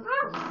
Mm-hmm.